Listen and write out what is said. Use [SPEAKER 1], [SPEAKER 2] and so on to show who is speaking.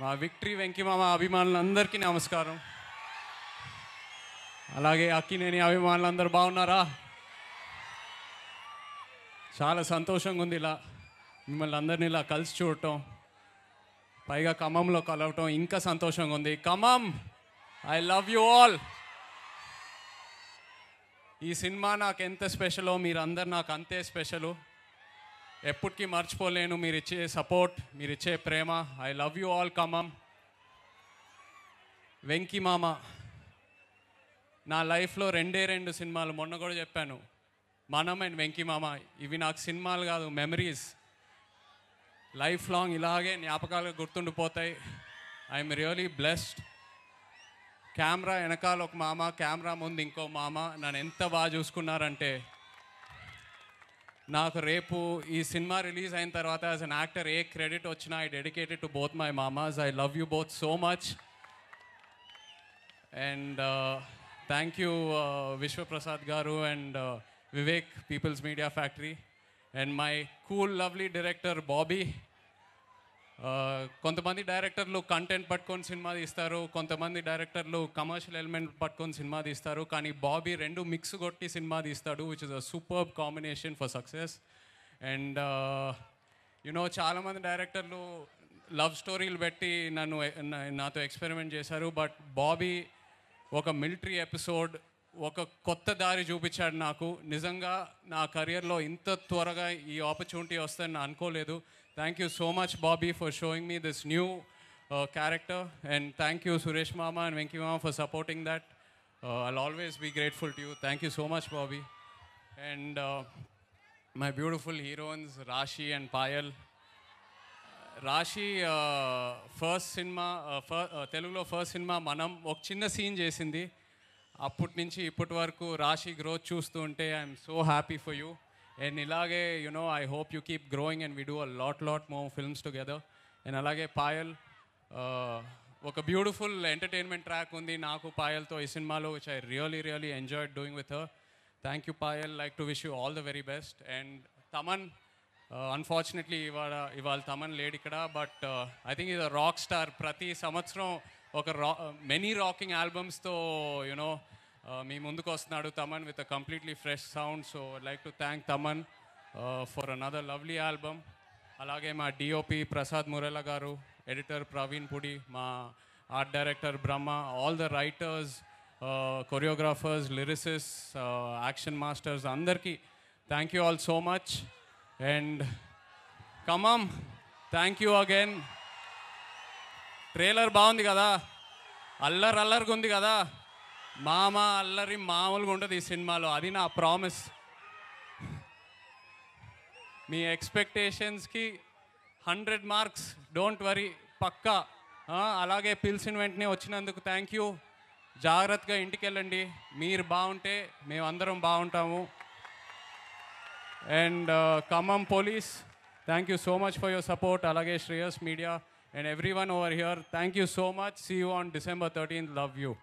[SPEAKER 1] మా విక్టరీ వెంకిమామ అభిమానులందరికీ నమస్కారం. అలాగే అక్కినేని అభిమానులందరూ బాగున్నారా? చాలా సంతోషంగా ఉంది ఇలా మిమ్మల్ని అందరినీ ఇలా కలిసి చూడటం పైగా ఖమ్మంలో కలవటం ఇంకా సంతోషంగా ఉంది. Khammam I love you all ఈ సినిమా నాకు ఎంత స్పెషలో మీరందరు నాకు అంతే స్పెషలు ఎప్పటికీ మర్చిపోలేను. మీరు ఇచ్చే సపోర్ట్ మీరు ఇచ్చే ప్రేమ. I love you all కమమ్. Venky మామ నా లైఫ్లో రెండే రెండు సినిమాలు మొన్న కూడా చెప్పాను. మనం అండ్ వెంకీ మామ. ఇవి నాకు సినిమాలు కాదు మెమరీస్ లైఫ్ లాంగ్ ఇలాగే జ్ఞాపకాలుగా గుర్తుండిపోతాయి. ఐఎమ్ రియలీ బ్లెస్డ్ కెమెరా వెనకాల ఒక మామ కెమెరా ముందు ఇంకో మామ. నన్ను ఎంత బాగా చూసుకున్నారంటే నాకు రేపు ఈ సినిమా రిలీజ్ అయిన తర్వాత యాజ్ అన్ యాక్టర్ ఏ క్రెడిట్ వచ్చినా I dedicated to both my mamas I love you both so much and thank you Vishwaprasad గారు and Vivek People's Media Factory and my cool lovely director Bobby కొంతమంది డైరెక్టర్లు content పట్టుకొని cinema తీస్తారు కొంతమంది డైరెక్టర్లు commercial element పట్టుకొని cinema తీస్తారు కానీ బాబీ రెండు మిక్స్ కొట్టి సినిమా తీస్తాడు which is a super combination for success and you know చాలామంది డైరెక్టర్లు లవ్ స్టోరీలు పెట్టి నన్ను నాతో ఎక్స్పెరిమెంట్ చేశారు బట్ బాబీ ఒక మిలిటరీ ఎపిసోడ్ ఒక కొత్త దారి చూపించాడు నాకు. నిజంగా నా కెరియర్లో ఇంత త్వరగా ఈ ఆపర్చునిటీ వస్తుందని నేను అనుకోలేదు. Thank you so much Bobby for showing me this new character and thank you Suresh మామ అండ్ వెంకీ మామ for supporting that I'll always be grateful to you thank you so much Bobby and my beautiful heroines Raashi and Payal Raashi first cinema తెలుగులో first cinema మనం ఒక చిన్న scene చేసింది. అప్పటి నుంచి ఇప్పటి వరకు రాశి గ్రోత్ చూస్తూ ఉంటే I'm so happy for you and ఇలాగే you know I hope you keep growing and we do a lot lot more films together and అలాగే పాయల్ ఒక బ్యూటిఫుల్ ఎంటర్టైన్మెంట్ ట్రాక్ ఉంది నాకు పాయల్తో ఈ సినిమాలో which I really really enjoy doing with her thank you Payal. Like to wish you all the very best and Thaman unfortunately ఇవాళ ఇవాళ తమన్ లేడు ఇక్కడ బట్ ఐ థింక్ ఇది రాక్ స్టార్ ప్రతి సంవత్సరం ఒక రా మెనీ రాకింగ్ ఆల్బమ్స్తో యునో మీ ముందుకు వస్తున్నాడు Thaman with a completely fresh sound so like to thank Thaman for another lovely album అలాగే మా డిఓపి ప్రసాద్ మురళ గారు ఎడిటర్ ప్రవీణ్ పుడి మా art director Brahma all the writers choreographers lyricists action masters అందరికీ thank you all so much and కమమ్ thank you again trailer బాగుంది కదా? అల్లర్ అల్లర్గా ఉంది కదా? మామ అల్లరి మామూలుగా ఉండదు ఈ సినిమాలో. అది నా ప్రామిస్. మీ ఎక్స్పెక్టేషన్స్కి హండ్రెడ్ మార్క్స్. డోంట్ వరీ పక్కా. అలాగే పిలిచిన వెంటనే వచ్చినందుకు థ్యాంక్ యూ. జాగ్రత్తగా ఇంటికి వెళ్ళండి మీరు బాగుంటే మేమందరం బాగుంటాము. And Khammam police thank you so much for your support. అలాగే Shreyas media and everyone over here. Thank you so much. See you on December thirteenth. Love you.